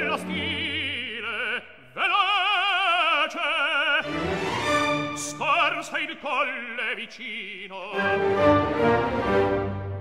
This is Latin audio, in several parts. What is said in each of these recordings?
bello stile veloce. Scorsa il colle vicino.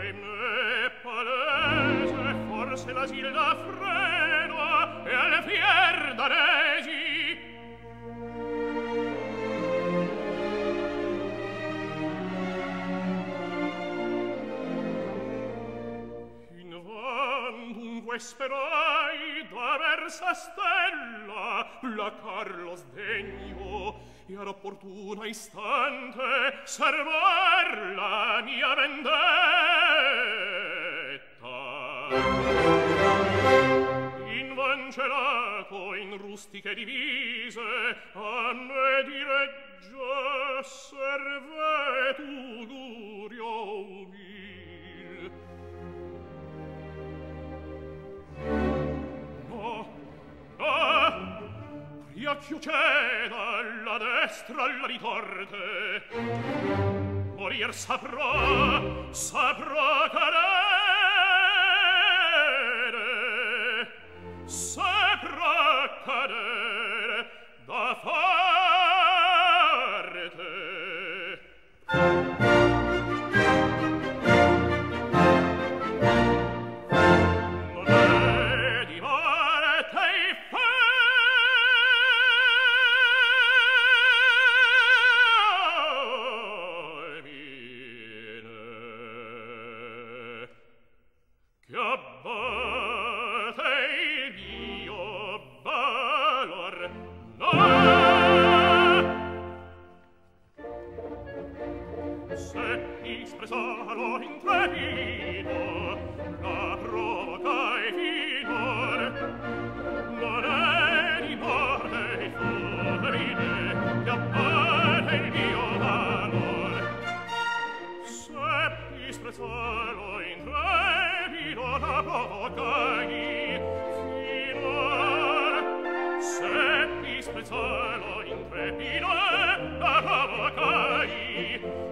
E me palese forse l'asil da freno e alle fier darei dunque sperai d'aversa stella placar lo sdegno e ad opportuna istante servar la mia vendetta. Invancerato in rustiche divise a me direggia servetu gurio ubi ginocchio ceda alla destra alla ritorte. Morir saprò, saprò che se expressaro in trevino la provocai finor. Non è di morte il fulmine che appare il mio valor. Se expressaro in trevino la provocai finor. Se expressaro in trevino la provocai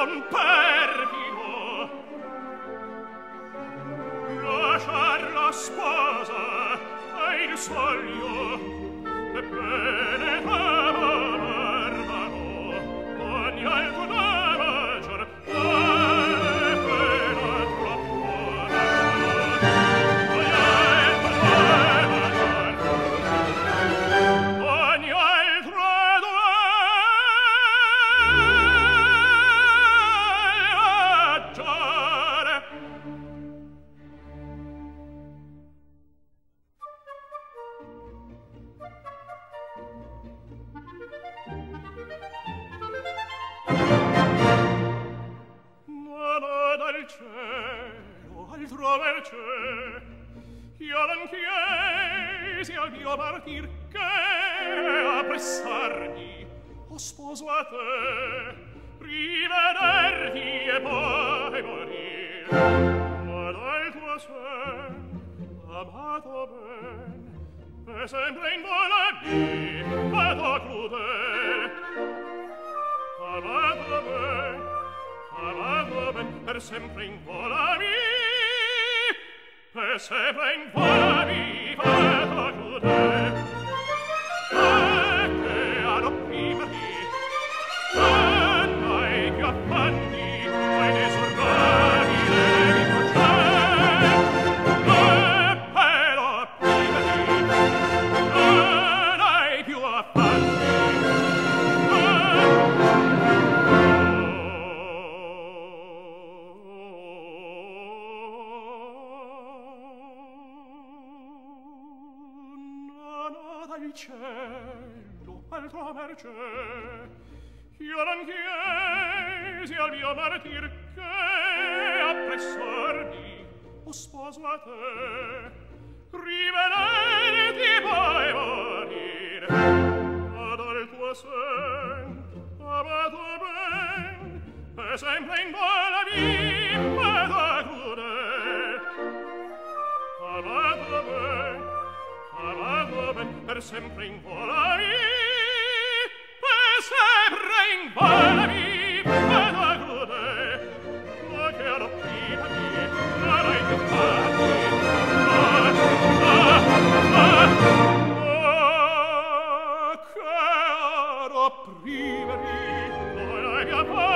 compervimo lasciar la sposa ai il soglio ebbene Violan chiesi al mio partir che appressarmi o sposo a te rivederti e poi morir ma dal tuo ser amato ben per sempre in volermi vado crudel amato ben amato ben per sempre in volermi se bring for me, il cielo al tua mercè io non chiesi al mio martir che appressarmi o sposo a te rivederti poi morir. Ad al tuo sen amato ben e sempre in buona vita viven per sempre in volai per sempre in volai ma la prima di la rai ma che prima di la rai